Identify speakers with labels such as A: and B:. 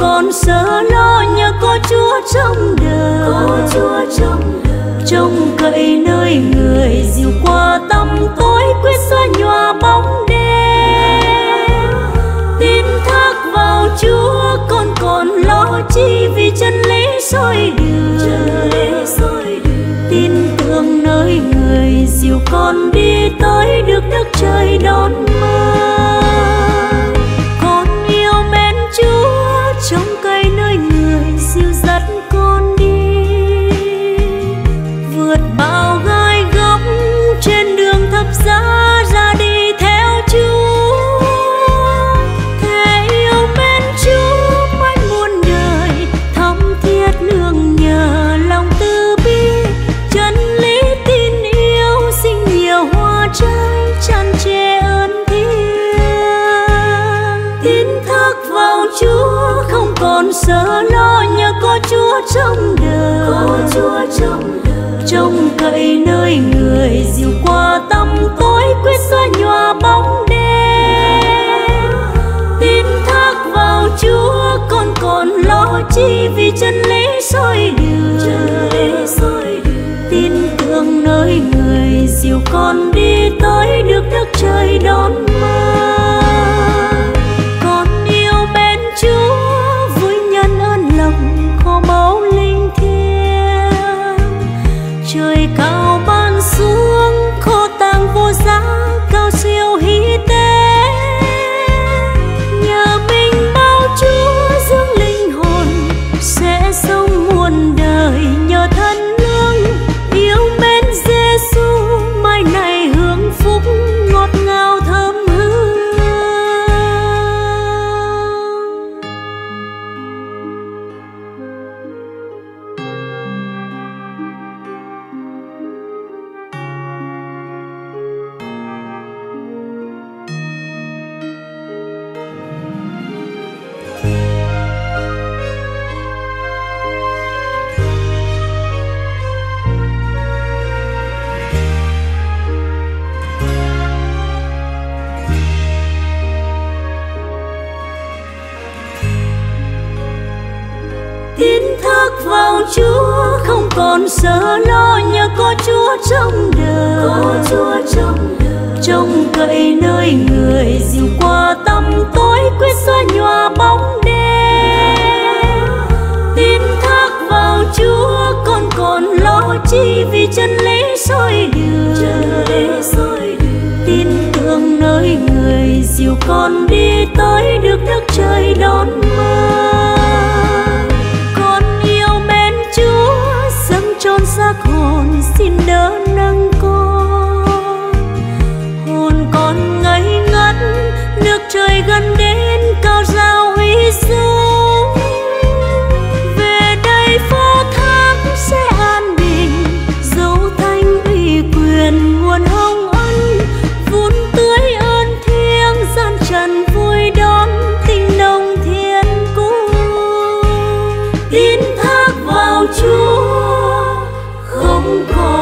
A: còn sợ lo nhờ có chúa trong đời.
B: Có chúa trong đời.
A: Trông cậy nơi người dìu qua tâm tối quyết xóa nhòa bóng đêm. Tin thác vào chúa con còn lo chi vì chân lý soi đường. Tin tưởng nơi người dìu con đi tới được nước trời đón mơ chúa không còn sợ lo nhờ có chúa trong đời.
B: Có chúa trong đời.
A: Trông cậy nơi người dìu qua tâm tối quyết xóa nhòa bóng đêm. Tin thác vào chúa con còn lo chi vì chân lý soi đường. Tin tưởng nơi người dìu con đi tới được nước trời đón vào Chúa không còn sợ lo nhờ có Chúa trong đời.
B: Có chúa trong đời.
A: Trông cậy nơi người dìu qua tâm tối quyết xóa nhòa bóng đêm. Tin thác vào Chúa con còn lo chi vì chân xác hồn xin đỡ nâng con. 不过。